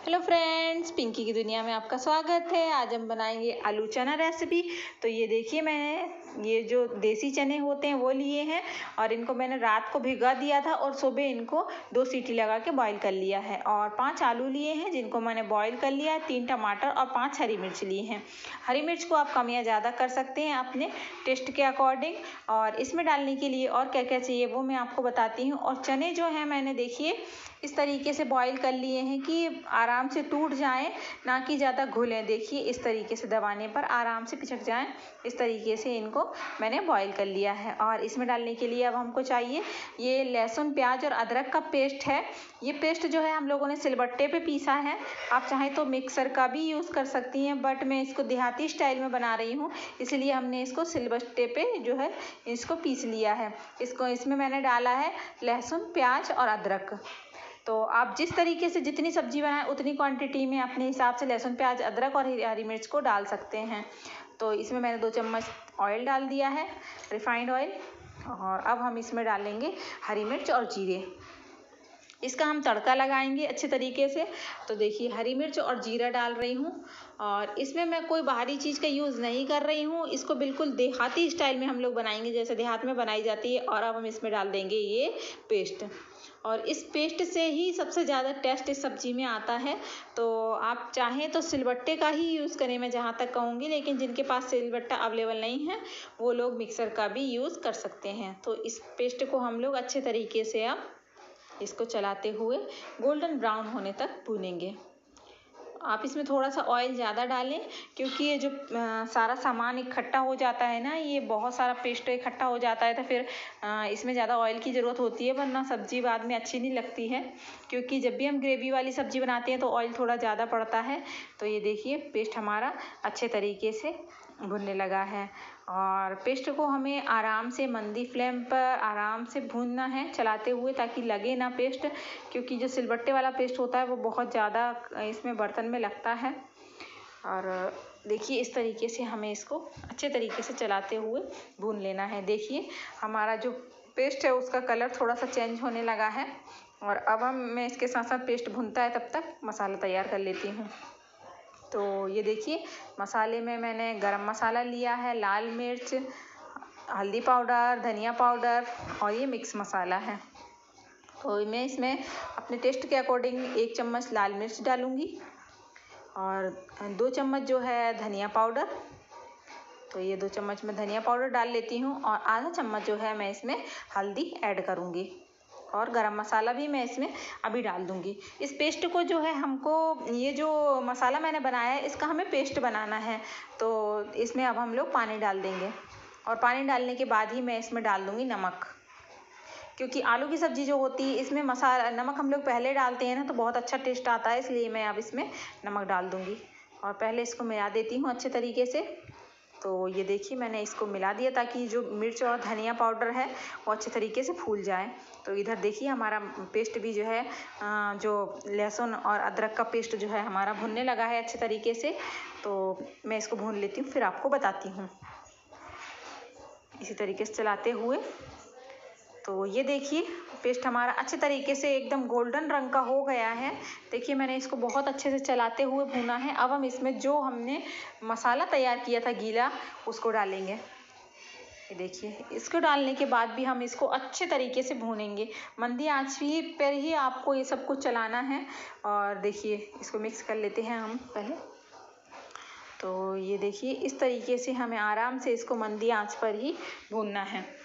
Hello friends Pinky की दुनिया में आपका स्वागत है। आज हम बनाएँगे आलू चना रेसिपी तो ये देखिए मैंने ये जो देसी चने होते हैं, वो लिए हैं और इनको मैंने रात को भिगा दिया था और सुबह इनको दो सीटी लगा के बॉईल कर लिया है और पाँच आलू लिए हैं, जिनको मैंने बॉईल कर लिया है, तीन टमाटर और पाँच हरी मिर्च लिए हैं। हरी मिर्च को आप कम या ज़्यादा कर सकते हैं अपने टेस्ट के अकॉर्डिंग और इसमें डालने के लिए और क्या क्या चाहिए, वो मैं आपको बताती हूँ। और चने जो हैं, मैंने देखिए, इस तरीके से बॉईल कर लिए हैं कि आराम से टूट जाएँ, ना कि ज़्यादा घुलें। देखिए, इस तरीके से दबाने पर आराम से पिछक जाएँ, इस तरीके से इनको मैंने बॉईल कर लिया है। और इसमें डालने के लिए अब हमको चाहिए ये लहसुन, प्याज और अदरक का पेस्ट है। ये पेस्ट जो है हम लोगों ने सिलबट्टे पे पीसा है। आप चाहें तो मिक्सर का भी यूज़ कर सकती हैं बट मैं इसको देहाती स्टाइल में बना रही हूँ। इसलिए हमने इसको सिलबट्टे पे जो है इसको पीस लिया है। इसको, इसमें मैंने डाला है लहसुन, प्याज और अदरक। तो आप जिस तरीके से जितनी सब्ज़ी बनाएँ, उतनी क्वांटिटी में अपने हिसाब से लहसुन, प्याज, अदरक और हरी मिर्च को डाल सकते हैं। तो इसमें मैंने दो चम्मच ऑयल डाल दिया है रिफाइंड ऑयल और अब हम इसमें डालेंगे हरी मिर्च और जीरे। इसका हम तड़का लगाएँगे अच्छे तरीके से। तो देखिए, हरी मिर्च और जीरा डाल रही हूँ। और इसमें मैं कोई बाहरी चीज़ का यूज़ नहीं कर रही हूँ। इसको बिल्कुल देहाती स्टाइल में हम लोग बनाएँगे, जैसे देहात में बनाई जाती है और अब हम इसमें डाल देंगे ये पेस्ट। और इस पेस्ट से ही सबसे ज़्यादा टेस्ट इस सब्ज़ी में आता है। तो आप चाहें तो सिलबट्टे का ही यूज़ करें, मैं जहाँ तक कहूँगी, लेकिन जिनके पास सिलबट्टा अवेलेबल नहीं है, वो लोग मिक्सर का भी यूज़ कर सकते हैं। तो इस पेस्ट को हम लोग अच्छे तरीके से अब इसको चलाते हुए गोल्डन ब्राउन होने तक भूनेंगे। आप इसमें थोड़ा सा ऑयल ज़्यादा डालें क्योंकि ये जो आ, सारा सामान इकट्ठा हो जाता है ना ये बहुत सारा पेस्ट इकट्ठा हो जाता है तो फिर आ, इसमें ज़्यादा ऑयल की ज़रूरत होती है वरना सब्ज़ी बाद में अच्छी नहीं लगती है। क्योंकि जब भी हम ग्रेवी वाली सब्ज़ी बनाते हैं तो ऑयल थोड़ा ज़्यादा पड़ता है। तो ये देखिए पेस्ट हमारा अच्छे तरीके से भुनने लगा है। और पेस्ट को हमें आराम से मंदी फ्लेम पर आराम से भूनना है, चलाते हुए ताकि लगे ना पेस्ट, क्योंकि जो सिलबट्टे वाला पेस्ट होता है वो बहुत ज़्यादा इसमें बर्तन में लगता है। और देखिए इस तरीके से हमें इसको अच्छे तरीके से चलाते हुए भून लेना है। देखिए हमारा जो पेस्ट है उसका कलर थोड़ा सा चेंज होने लगा है। और अब हम, मैं इसके साथ साथ पेस्ट भूनता है तब तक मसाला तैयार कर लेती हूँ। तो ये देखिए, मसाले में मैंने गरम मसाला लिया है, लाल मिर्च, हल्दी पाउडर, धनिया पाउडर और ये मिक्स मसाला है। तो मैं इसमें अपने टेस्ट के अकॉर्डिंग एक चम्मच लाल मिर्च डालूँगी और दो चम्मच जो है धनिया पाउडर। तो ये दो चम्मच मैं धनिया पाउडर डाल लेती हूँ और आधा चम्मच जो है मैं इसमें हल्दी ऐड करूँगी। और गरम मसाला भी मैं इसमें अभी डाल दूँगी। इस पेस्ट को जो है हमको, ये जो मसाला मैंने बनाया है, इसका हमें पेस्ट बनाना है। तो इसमें अब हम लोग पानी डाल देंगे। और पानी डालने के बाद ही मैं इसमें डाल दूँगी नमक। क्योंकि आलू की सब्ज़ी जो होती है, इसमें मसाला, नमक हम लोग पहले डालते हैं ना तो बहुत अच्छा टेस्ट आता है, इसलिए मैं अब इसमें नमक डाल दूँगी। और पहले इसको मिला देती हूँ अच्छे तरीके से। तो ये देखिए, मैंने इसको मिला दिया ताकि जो मिर्च और धनिया पाउडर है, वो अच्छे तरीके से फूल जाए। तो इधर देखिए, हमारा पेस्ट भी जो है जो लहसुन और अदरक का पेस्ट जो है, हमारा भुनने लगा है अच्छे तरीके से। तो मैं इसको भून लेती हूँ, फिर आपको बताती हूँ। इसी तरीके से चलाते हुए। तो ये देखिए, पेस्ट हमारा अच्छे तरीके से एकदम गोल्डन रंग का हो गया है। देखिए, मैंने इसको बहुत अच्छे से चलाते हुए भुना है। अब हम इसमें जो हमने मसाला तैयार किया था गीला, उसको डालेंगे। देखिए, इसको डालने के बाद भी हम इसको अच्छे तरीके से भूनेंगे। मंदी आँच ही पर ही आपको ये सब कुछ चलाना है। और देखिए, इसको मिक्स कर लेते हैं हम पहले। तो ये देखिए, इस तरीके से हमें आराम से इसको मंदी आँच पर ही भूनना है।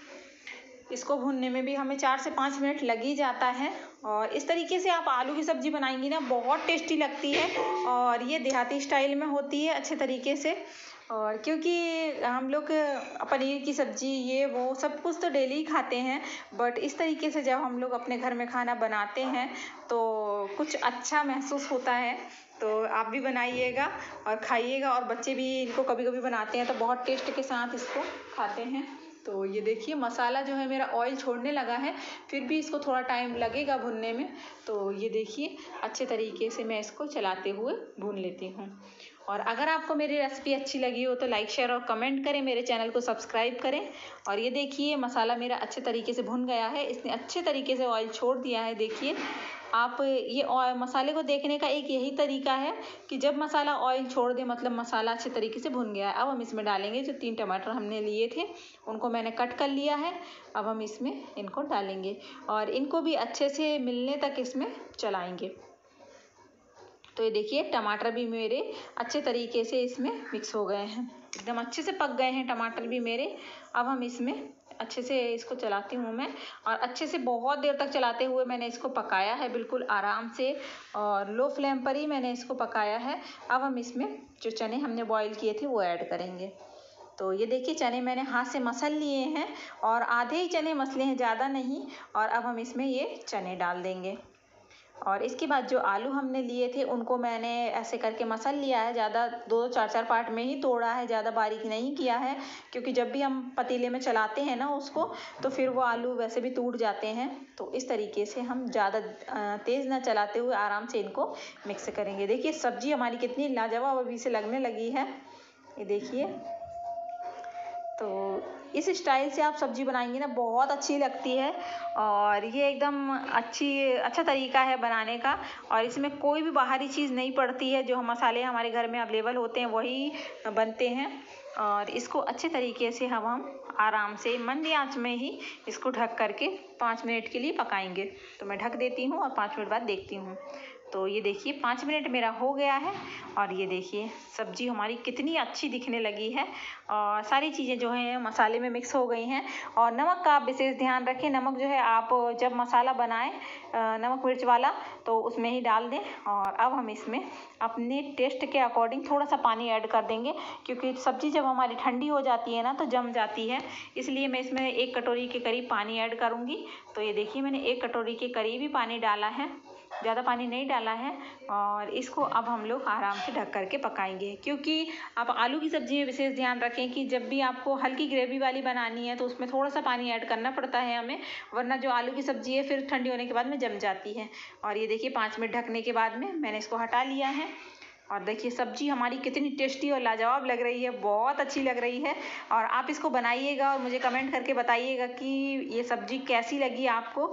इसको भूनने में भी हमें चार से पाँच मिनट लग ही जाता है। और इस तरीके से आप आलू की सब्ज़ी बनाएँगी ना, बहुत टेस्टी लगती है। और ये देहाती स्टाइल में होती है अच्छे तरीके से। और क्योंकि हम लोग पनीर की सब्ज़ी, ये, वो सब कुछ तो डेली ही खाते हैं बट इस तरीके से जब हम लोग अपने घर में खाना बनाते हैं तो कुछ अच्छा महसूस होता है। तो आप भी बनाइएगा और खाइएगा और बच्चे भी इनको कभी कभी बनाते हैं तो बहुत टेस्ट के साथ इसको खाते हैं। तो ये देखिए, मसाला जो है मेरा ऑयल छोड़ने लगा है, फिर भी इसको थोड़ा टाइम लगेगा भुनने में। तो ये देखिए, अच्छे तरीके से मैं इसको चलाते हुए भून लेती हूँ। और अगर आपको मेरी रेसिपी अच्छी लगी हो तो लाइक शेयर और कमेंट करें, मेरे चैनल को सब्सक्राइब करें। और ये देखिए, मसाला मेरा अच्छे तरीके से भुन गया है। इसने अच्छे तरीके से ऑयल छोड़ दिया है, देखिए। आप ये मसाले को देखने का एक यही तरीका है कि जब मसाला ऑयल छोड़ दे मतलब मसाला अच्छे तरीके से भुन गया है। अब हम इसमें डालेंगे जो तीन टमाटर हमने लिए थे, उनको मैंने कट कर लिया है। अब हम इसमें इनको डालेंगे और इनको भी अच्छे से मिलने तक इसमें चलाएँगे। तो ये देखिए, टमाटर भी मेरे अच्छे तरीके से इसमें मिक्स हो गए हैं। एकदम अच्छे से पक गए हैं टमाटर भी मेरे। अब हम इसमें अच्छे से इसको चलाती हूँ मैं। और अच्छे से बहुत देर तक चलाते हुए मैंने इसको पकाया है बिल्कुल आराम से और लो फ्लेम पर ही मैंने इसको पकाया है। अब हम इसमें जो चने हमने बॉईल किए थे वो ऐड करेंगे। तो ये देखिए, चने मैंने हाथ से मसल लिए हैं और आधे ही चने मसले हैं, ज़्यादा नहीं। और अब हम इसमें ये चने डाल देंगे। और इसके बाद जो आलू हमने लिए थे, उनको मैंने ऐसे करके मसल लिया है। ज़्यादा दो चार चार पार्ट में ही तोड़ा है, ज़्यादा बारीक नहीं किया है, क्योंकि जब भी हम पतीले में चलाते हैं ना उसको तो फिर वो आलू वैसे भी टूट जाते हैं। तो इस तरीके से हम ज़्यादा तेज़ ना चलाते हुए आराम से इनको मिक्स करेंगे। देखिए, सब्ज़ी हमारी कितनी लाजवाब अभी से लगने लगी है। ये देखिए। तो इस स्टाइल से आप सब्ज़ी बनाएँगे ना, बहुत अच्छी लगती है। और ये एकदम अच्छी अच्छा तरीका है बनाने का। और इसमें कोई भी बाहरी चीज़ नहीं पड़ती है, जो मसाले हमारे घर में अवेलेबल होते हैं, वही बनते हैं। और इसको अच्छे तरीके से हम हम आराम से मंदी आँच में ही इसको ढक करके पाँच मिनट के लिए पकाएँगे। तो मैं ढक देती हूँ और पाँच मिनट बाद देखती हूँ। तो ये देखिए, पाँच मिनट मेरा हो गया है और ये देखिए, सब्ज़ी हमारी कितनी अच्छी दिखने लगी है। और सारी चीज़ें जो हैं, मसाले में मिक्स हो गई हैं। और नमक का आप विशेष ध्यान रखें, नमक जो है, आप जब मसाला बनाएँ नमक मिर्च वाला तो उसमें ही डाल दें और अब हम इसमें अपने टेस्ट के अकॉर्डिंग थोड़ा सा पानी ऐड कर देंगे। क्योंकि सब्ज़ी जब हमारी ठंडी हो जाती है ना तो जम जाती है। इसलिए मैं इसमें एक कटोरी के करीब पानी ऐड करूँगी। तो ये देखिए, मैंने एक कटोरी के करीब ही पानी डाला है। ज़्यादा पानी नहीं डाला है और इसको अब हम लोग आराम से ढक करके पकाएँगे। क्योंकि आप आलू की सब्ज़ी में विशेष ध्यान रखें कि जब भी आपको हल्की ग्रेवी वाली बनानी है तो उसमें थोड़ा सा पानी ऐड करना पड़ता है हमें, वरना जो आलू की सब्ज़ी है, फिर ठंडी होने के बाद में जम जाती है। और ये देखिए, पाँच मिनट ढकने के बाद में मैंने इसको हटा लिया है। और देखिए, सब्ज़ी हमारी कितनी टेस्टी और लाजवाब लग रही है, बहुत अच्छी लग रही है। और आप इसको बनाइएगा और मुझे कमेंट करके बताइएगा कि ये सब्ज़ी कैसी लगी आपको।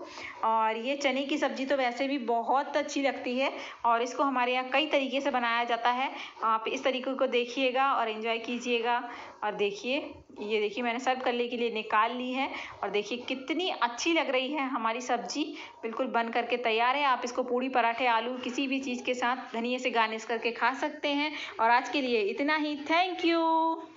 और ये चने की सब्ज़ी तो वैसे भी बहुत अच्छी लगती है और इसको हमारे यहाँ कई तरीके से बनाया जाता है। आप इस तरीके को देखिएगा और इन्जॉय कीजिएगा। और देखिए, ये देखिए मैंने सर्व करने के लिए निकाल ली है और देखिए कितनी अच्छी लग रही है हमारी सब्ज़ी। बिल्कुल बन करके तैयार है। आप इसको पूड़ी, पराठे, आलू किसी भी चीज़ के साथ धनिए से गार्निश करके खा सकते हैं। और आज के लिए इतना ही। Thank you.